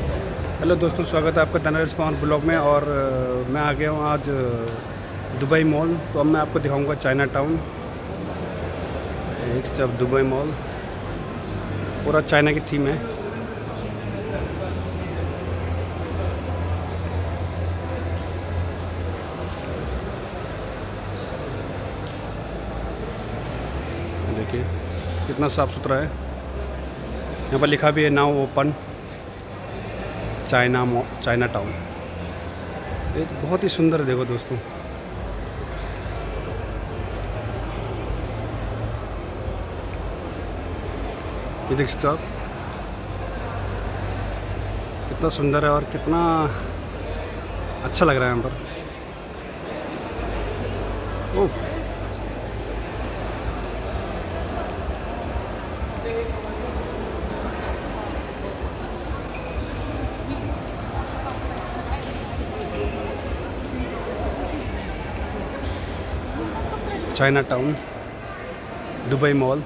Hello दोस्तों, स्वागत है आपका धनराज पवन ब्लॉग में और मैं आ गया हूँ आज दुबई मॉल। तो अब मैं आपको दिखाऊँगा चाइना टाउन। एक जब दुबई मॉल। पूरा चाइना की थीम है। देखिए, कितना साफ़ सुथरा है। यहाँ पर लिखा भी है, नाउ ओपन। China Chinatown. ये तो बहुत ही सुंदर देखो दोस्तों। ये देख सकते हो आप। कितना सुंदर है और कितना अच्छा लग रहा है यहाँ पर। उफ Chinatown Dubai mall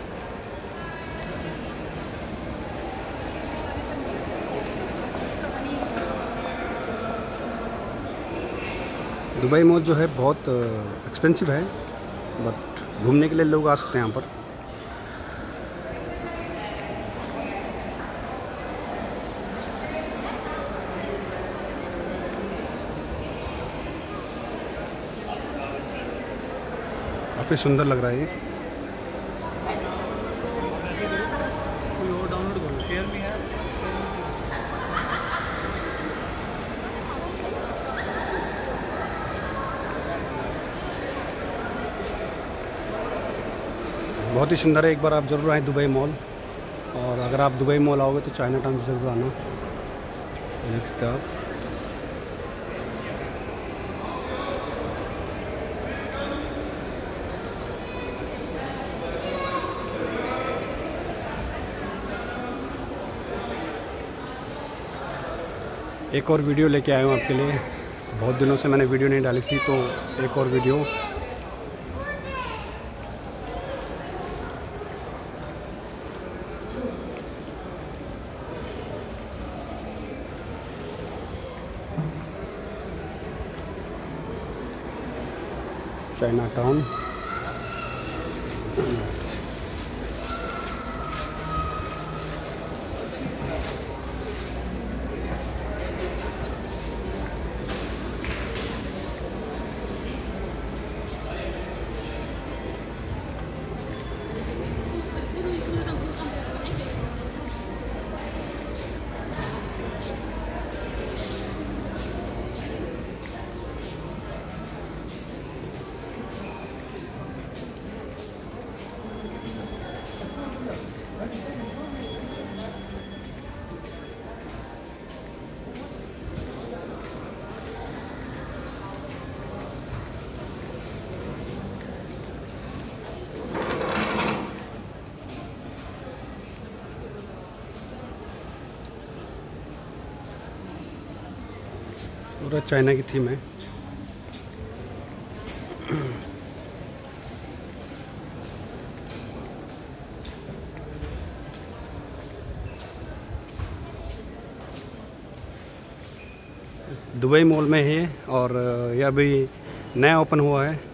Dubai mall जो है बहुत एक्सपेंसिव है बट घूमने के लिए लोग आ सकते हैं यहाँ पर। काफ़ी सुंदर लग रहा है बहुत ही सुंदर है, एक बार आप ज़रूर आएँ दुबई मॉल। और अगर आप दुबई मॉल आओगे तो चाइना टाउन ज़रूर आना। आप एक और वीडियो लेके आया हूँ आपके लिए। बहुत दिनों से मैंने वीडियो नहीं डाली थी तो एक और वीडियो। Chinatown. पूरा चाइना की थीम है। दुबई मॉल में है और यह अभी नया ओपन हुआ है।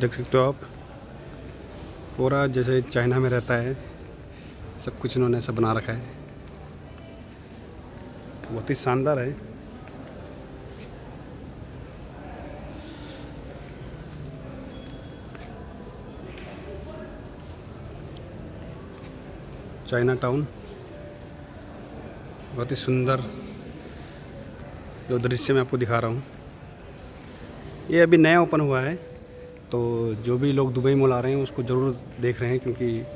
देख सकते हो आप। पूरा जैसे चाइना में रहता है, सब कुछ इन्होंने ऐसा बना रखा है। बहुत ही शानदार है। चाइना टाउन, बहुत ही सुंदर जो दृश्य मैं आपको दिखा रहा हूँ। ये अभी नया ओपन हुआ है। तो जो भी लोग दुबई मॉल आ रहे हैं, उसको ज़रूर देख रहे हैं क्योंकि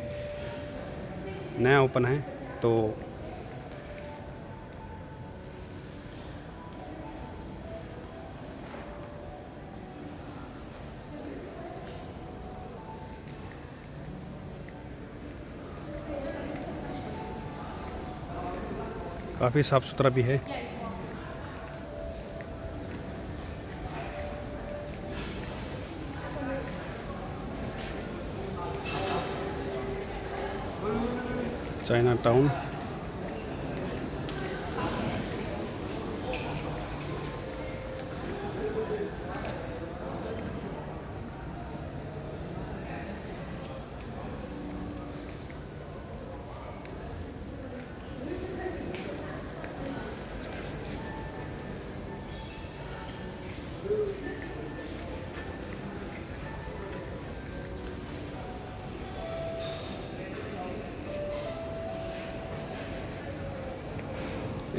नया ओपन है तो काफ़ी साफ़ सुथरा भी है। चाइना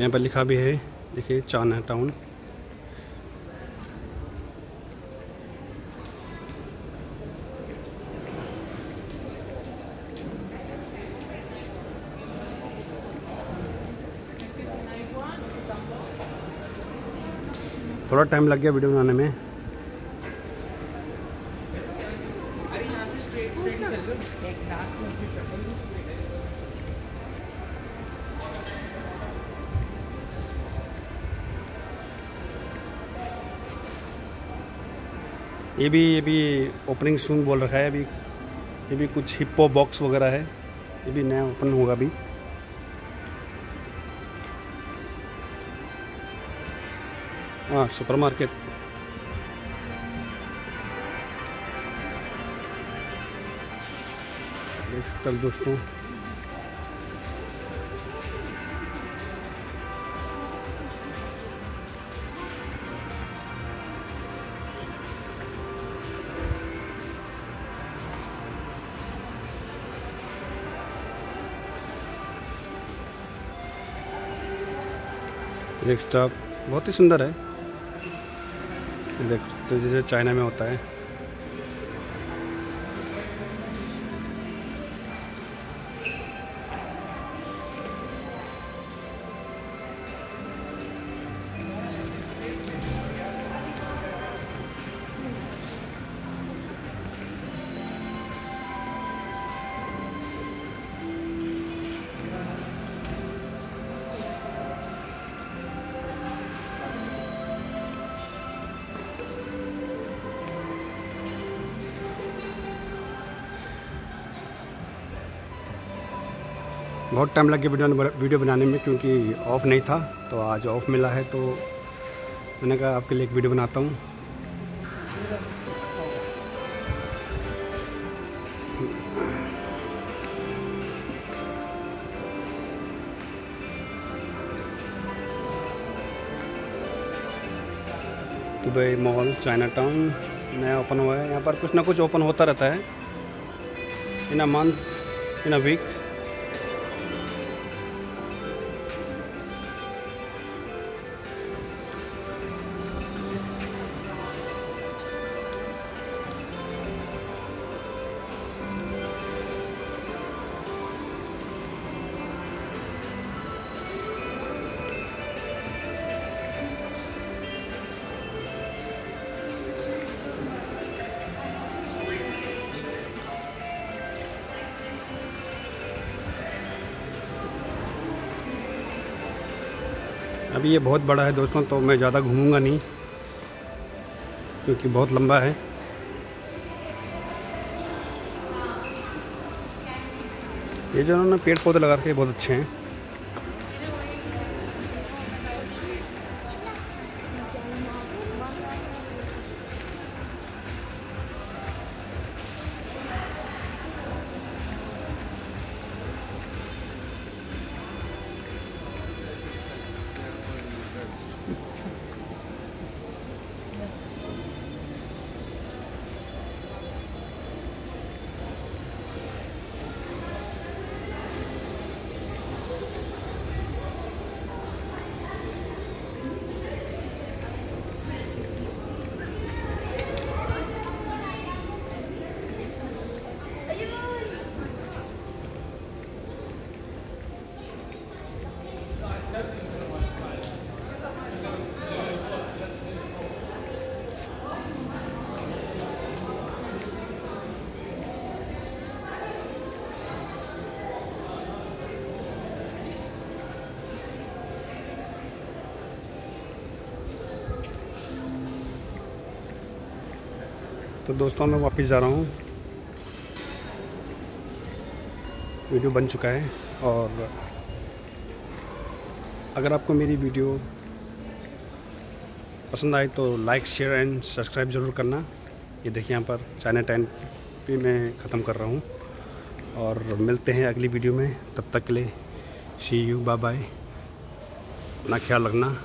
यहाँ पर लिखा भी है, देखिए चाइना टाउन थोड़ा टाइम लग गया वीडियो बनाने में। ये भी ये भी ओपनिंग सून बोल रखा है, अभी, ये भी कुछ हिप्पो बॉक्स वगैरह है, ये भी नया ओपन होगा अभी। हाँ सुपर मार्केट दोस्तों। देख सकते आप बहुत ही सुंदर है। ये देख सकते जैसे चाइना में होता है। बहुत टाइम लग गया वीडियो वीडियो बनाने में क्योंकि ऑफ़ नहीं था तो आज ऑफ़ मिला है तो मैंने कहा आपके लिए एक वीडियो बनाता हूँ। दुबई मॉल चाइना टाउन नया ओपन हुआ है। यहाँ पर कुछ ना कुछ ओपन होता रहता है। इन a month in a week अभी ये बहुत बड़ा है दोस्तों तो मैं ज़्यादा घूमूँगा नहीं, क्योंकि बहुत लंबा है। ये जो उन्होंने पेड़ पौधे लगा रखे बहुत अच्छे हैं। तो दोस्तों, मैं वापस जा रहा हूँ। वीडियो बन चुका है और अगर आपको मेरी वीडियो पसंद आए तो लाइक, शेयर एंड सब्सक्राइब ज़रूर करना। ये देखिए यहाँ पर चाइना टाइम भी मैं ख़त्म कर रहा हूँ और मिलते हैं अगली वीडियो में। तब तक के लिए सी यू बाय बाय अपना ख्याल रखना।